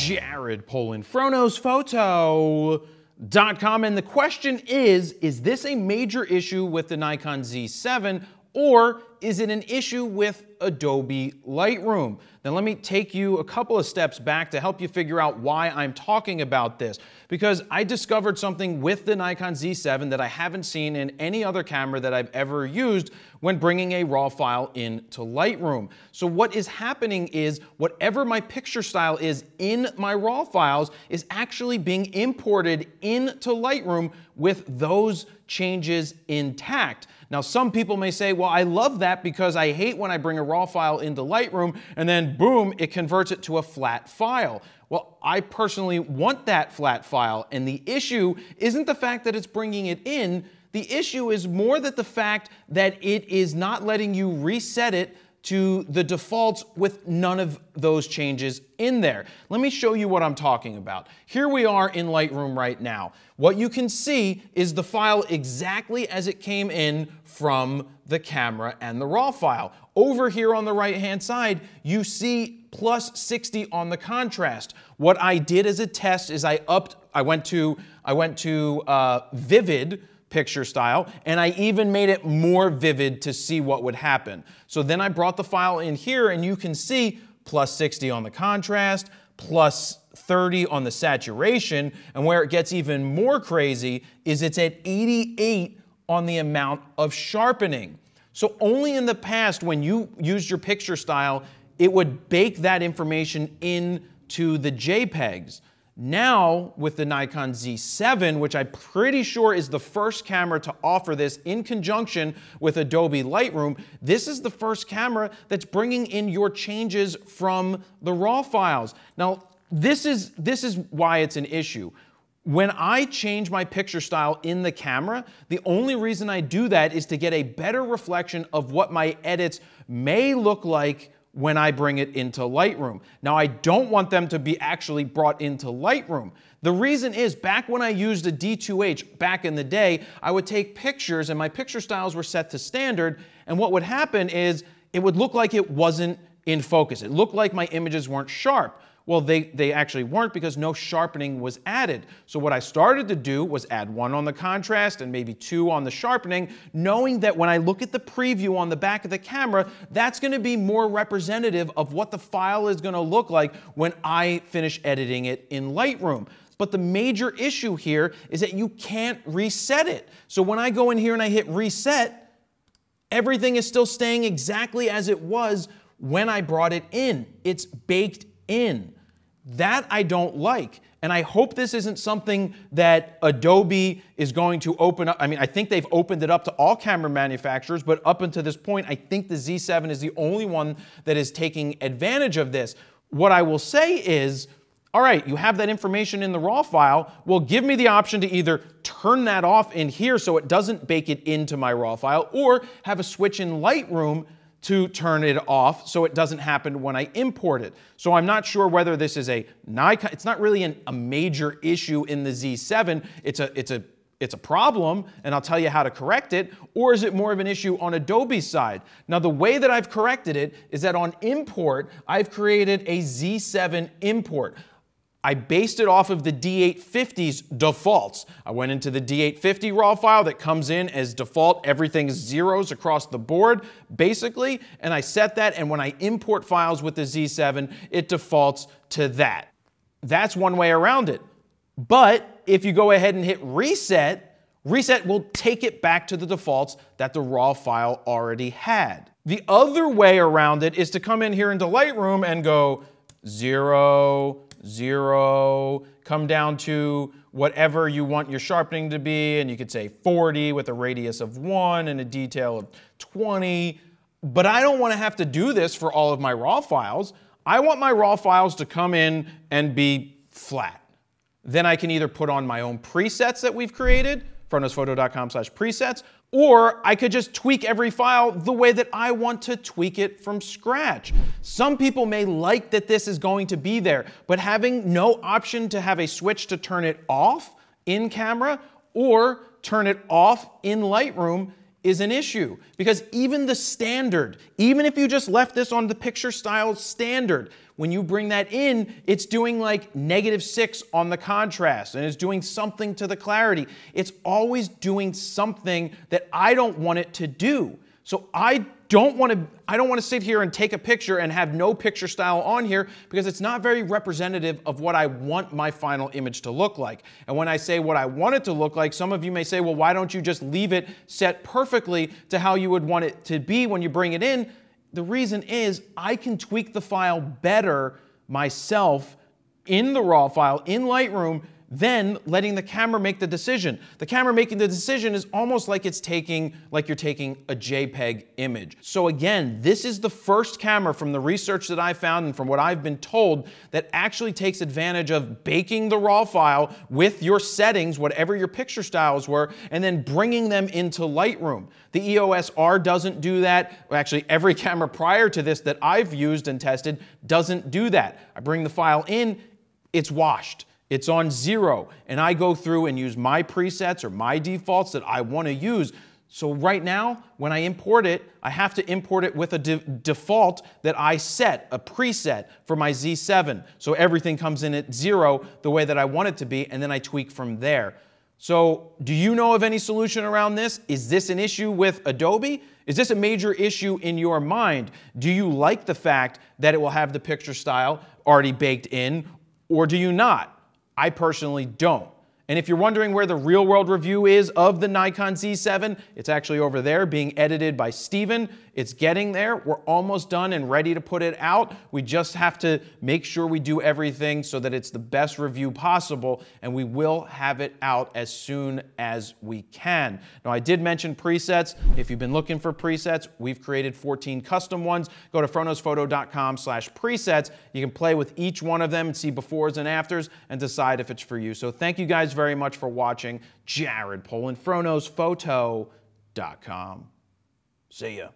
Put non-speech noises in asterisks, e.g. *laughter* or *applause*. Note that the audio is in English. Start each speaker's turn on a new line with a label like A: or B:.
A: Jared Polin, FroKnowsPhoto.com. And the question is Is this a major issue with the Nikon Z7 or is it an issue with Adobe Lightroom? Now, let me take you a couple of steps back to help you figure out why I'm talking about this. Because I discovered something with the Nikon Z7 that I haven't seen in any other camera that I've ever used when bringing a RAW file into Lightroom. So, what is happening is whatever my picture style is in my RAW files is actually being imported into Lightroom with those changes intact. Now, some people may say, well, I love that because I hate when I bring a RAW file into Lightroom and then boom, it converts it to a flat file. Well, I personally want that flat file, and the issue isn't the fact that it's bringing it in, the issue is more that the fact that it is not letting you reset it to the defaults with none of those changes in there. Let me show you what I'm talking about. Here we are in Lightroom right now. What you can see is the file exactly as it came in from the camera and the RAW file. Over here on the right hand side, you see plus 60 on the contrast. What I did as a test is I upped, I went to, I went to uh, Vivid, picture style, and I even made it more vivid to see what would happen. So then I brought the file in here and you can see plus 60 on the contrast, plus 30 on the saturation, and where it gets even more crazy is it's at 88 on the amount of sharpening. So only in the past when you used your picture style, it would bake that information into the JPEGs. Now, with the Nikon Z7, which I'm pretty sure is the first camera to offer this in conjunction with Adobe Lightroom, this is the first camera that's bringing in your changes from the RAW files. Now, this is, this is why it's an issue. When I change my picture style in the camera, the only reason I do that is to get a better reflection of what my edits may look like when I bring it into Lightroom. Now, I don't want them to be actually brought into Lightroom. The reason is back when I used a D2H back in the day, I would take pictures and my picture styles were set to standard. And what would happen is it would look like it wasn't in focus. It looked like my images weren't sharp. Well, they, they actually weren't because no sharpening was added. So what I started to do was add one on the contrast and maybe two on the sharpening, knowing that when I look at the preview on the back of the camera, that's gonna be more representative of what the file is gonna look like when I finish editing it in Lightroom. But the major issue here is that you can't reset it. So when I go in here and I hit reset, everything is still staying exactly as it was when I brought it in. It's baked in. That I don't like. And I hope this isn't something that Adobe is going to open up. I mean, I think they've opened it up to all camera manufacturers, but up until this point, I think the Z7 is the only one that is taking advantage of this. What I will say is, all right, you have that information in the RAW file. Well, give me the option to either turn that off in here so it doesn't bake it into my RAW file, or have a switch in Lightroom to turn it off so it doesn't happen when I import it. So I'm not sure whether this is a Nikon, it's not really an, a major issue in the Z7, it's a, it's a it's a problem and I'll tell you how to correct it, or is it more of an issue on Adobe's side? Now, the way that I've corrected it is that on import, I've created a Z7 import. I based it off of the D850's defaults. I went into the D850 RAW file that comes in as default. Everything's zeros across the board, basically. And I set that, and when I import files with the Z7, it defaults to that. That's one way around it. But if you go ahead and hit reset, reset will take it back to the defaults that the RAW file already had. The other way around it is to come in here into Lightroom and go zero, zero, come down to whatever you want your sharpening to be, and you could say 40 with a radius of 1 and a detail of 20. But I don't want to have to do this for all of my raw files. I want my raw files to come in and be flat. Then I can either put on my own presets that we've created, froknowsphoto.com slash presets, or I could just tweak every file the way that I want to tweak it from scratch. Some people may like that this is going to be there, but having no option to have a switch to turn it off in camera or turn it off in Lightroom is an issue because even the standard, even if you just left this on the picture style standard, when you bring that in, it's doing like negative six on the contrast and it's doing something to the clarity. It's always doing something that I don't want it to do. So I don't want to I don't want to sit here and take a picture and have no picture style on here because it's not very representative of what I want my final image to look like. And when I say what I want it to look like, some of you may say, "Well, why don't you just leave it set perfectly to how you would want it to be when you bring it in?" The reason is I can tweak the file better myself in the raw file in Lightroom then letting the camera make the decision. The camera making the decision is almost like it's taking, like you're taking a JPEG image. So again, this is the first camera from the research that I found and from what I've been told that actually takes advantage of baking the raw file with your settings, whatever your picture styles were, and then bringing them into Lightroom. The EOS R doesn't do that. Actually, every *laughs* camera prior to this that I've used and tested doesn't do that. I bring the file in, it's washed. It's on zero, and I go through and use my presets or my defaults that I want to use. So right now, when I import it, I have to import it with a de default that I set, a preset for my Z7. So everything comes in at zero the way that I want it to be, and then I tweak from there. So do you know of any solution around this? Is this an issue with Adobe? Is this a major issue in your mind? Do you like the fact that it will have the picture style already baked in, or do you not? I personally don't. And if you're wondering where the real world review is of the Nikon Z7, it's actually over there being edited by Steven. It's getting there. We're almost done and ready to put it out. We just have to make sure we do everything so that it's the best review possible, and we will have it out as soon as we can. Now, I did mention presets. If you've been looking for presets, we've created 14 custom ones. Go to froknowsphoto.com slash presets. You can play with each one of them and see befores and afters and decide if it's for you. So thank you guys very very much for watching. Jared Polin, FroknowsPhoto.com. See ya.